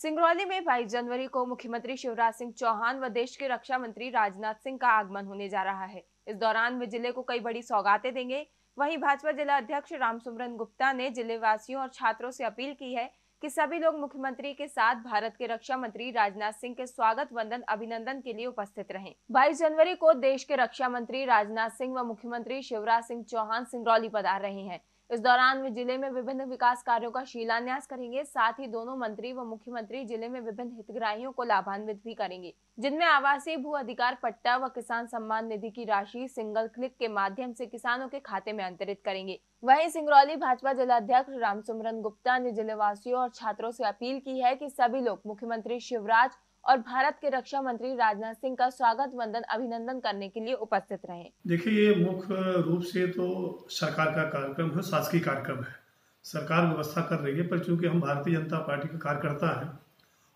सिंगरौली में 22 जनवरी को मुख्यमंत्री शिवराज सिंह चौहान व देश के रक्षा मंत्री राजनाथ सिंह का आगमन होने जा रहा है। इस दौरान वे ज़िले को कई बड़ी सौगातें देंगे। वहीं भाजपा जिला अध्यक्ष रामसुमरन गुप्ता ने ज़िले वासियों और छात्रों से अपील की है कि सभी लोग मुख्यमंत्री के साथ भारत के रक्षा मंत्री राजनाथ सिंह के स्वागत, वंदन, अभिनंदन के लिए उपस्थित रहें। 22 जनवरी को देश के रक्षा मंत्री राजनाथ सिंह व मुख्यमंत्री शिवराज सिंह चौहान सिंगरौली पधार रहे हैं। इस दौरान वे ज़िले में विभिन्न विकास कार्यों का शिलान्यास करेंगे। साथ ही दोनों मंत्री व मुख्यमंत्री ज़िले में विभिन्न हितग्राहियों को लाभान्वित भी करेंगे। जिनमें आवासीय भू अधिकार पट्टा व किसान सम्मान निधि की राशि सिंगल क्लिक के माध्यम से किसानों के खाते में अंतरित करेंगे। वहीं सिंगरौली भाजपा जिलाध्यक्ष रामसुमरन गुप्ता ने ज़िले वासियों और छात्रों से अपील की है कि सभी लोग, मुख्यमंत्री शिवराज और भारत के रक्षा मंत्री राजनाथ सिंह का स्वागत, वंदन, अभिनंदन करने के लिए उपस्थित रहे। देखिए, ये मुख्य रूप से तो सरकार का कार्यक्रम है, शासकीय कार्यक्रम है। सरकार व्यवस्था कर रही है, पर चूँकि हम भारतीय जनता पार्टी के कार्यकर्ता हैं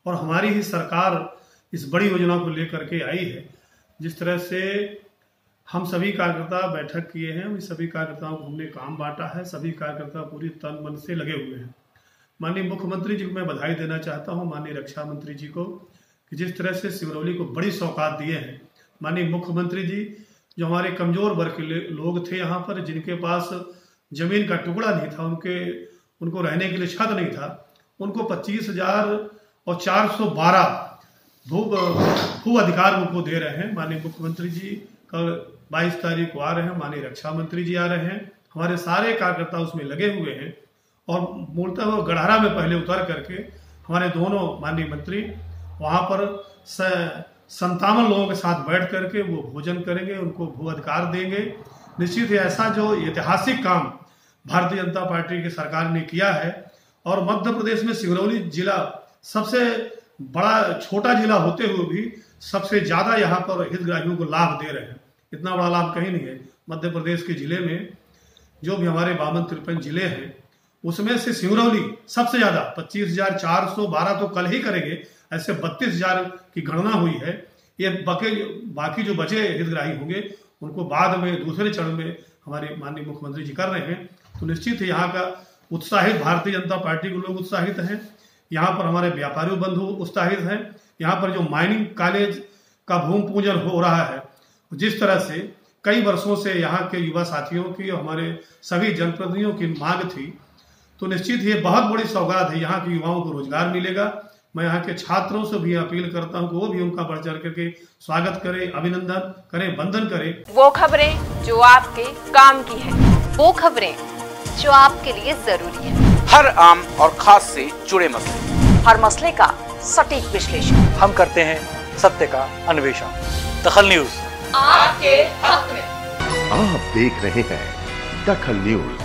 और हमारी ही सरकार इस बड़ी योजना को लेकर के आई है, जिस तरह से हम सभी कार्यकर्ता बैठक किए हैं सभी कार्यकर्ताओं को हमने काम बांटा है, सभी कार्यकर्ता पूरी तन मन से लगे हुए हैं। माननीय मुख्यमंत्री जी को मैं बधाई देना चाहता हूँ, माननीय रक्षा मंत्री जी को। कि जिस तरह से सिवरौली को बड़ी सौकात दिए हैं। माननीय मुख्यमंत्री जी, जो हमारे कमज़ोर वर्ग के लोग थे यहाँ पर, जिनके पास ज़मीन का टुकड़ा नहीं था, उनके, उनको रहने के लिए छत नहीं था, उनको पच्चीस हज़ार और चार सौ बारह भू भू अधिकार उनको दे रहे हैं। माननीय मुख्यमंत्री जी कल बाईस तारीख को आ रहे हैं। माननीय रक्षा मंत्री जी आ रहे हैं। हमारे सारे कार्यकर्ता उसमें लगे हुए हैं और मूलतः वो गढ़ारा में पहले उतर करके हमारे दोनों माननीय मंत्री वहाँ पर संतावन लोगों के साथ बैठ करके वो भोजन करेंगे, उनको भू अधिकार देंगे। निश्चित ही ऐसा जो ऐतिहासिक काम भारतीय जनता पार्टी की सरकार ने किया है, और मध्य प्रदेश में सिंगरौली जिला सबसे बड़ा, छोटा जिला होते हुए भी सबसे ज़्यादा यहाँ पर हितग्राहियों को लाभ दे रहे हैं। इतना बड़ा लाभ कहीं नहीं है। मध्य प्रदेश के ज़िले में जो भी हमारे बावन तिरपन ज़िले हैं उसमें से सिंगरौली सबसे ज़्यादा, पच्चीस हज़ार चार सौ बारह तो कल ही करेंगे, ऐसे बत्तीस हज़ार की गणना हुई है। ये बाकी बाकी जो बचे हितग्राही होंगे, उनको बाद में, दूसरे चरण में हमारे माननीय मुख्यमंत्री जी कर रहे हैं। तो निश्चित ही यहाँ का उत्साहित भारतीय जनता पार्टी के लोग उत्साहित हैं। यहाँ पर हमारे व्यापारी बंधु उत्साहित हैं। यहाँ पर जो माइनिंग कॉलेज का भूमि पूजन हो रहा है, जिस तरह से कई वर्षों से यहाँ के युवा साथियों की और हमारे सभी जनप्रतिनिधियों की मांग थी तो निश्चित ही बहुत बड़ी सौगात है। यहाँ के युवाओं को रोज़गार मिलेगा। मैं यहाँ के छात्रों से भी अपील करता हूँ कि वो भी उनका बढ़ चढ़ करके स्वागत करें अभिनंदन करें वंदन करें। वो खबरें जो आपके काम की है। वो खबरें जो आपके लिए ज़रूरी है। हर आम और खास से जुड़े मसले। हर मसले का सटीक विश्लेषण। हम करते हैं सत्य का अन्वेषण। दखल न्यूज़। आपके हक में। आप देख रहे हैं दखल न्यूज़।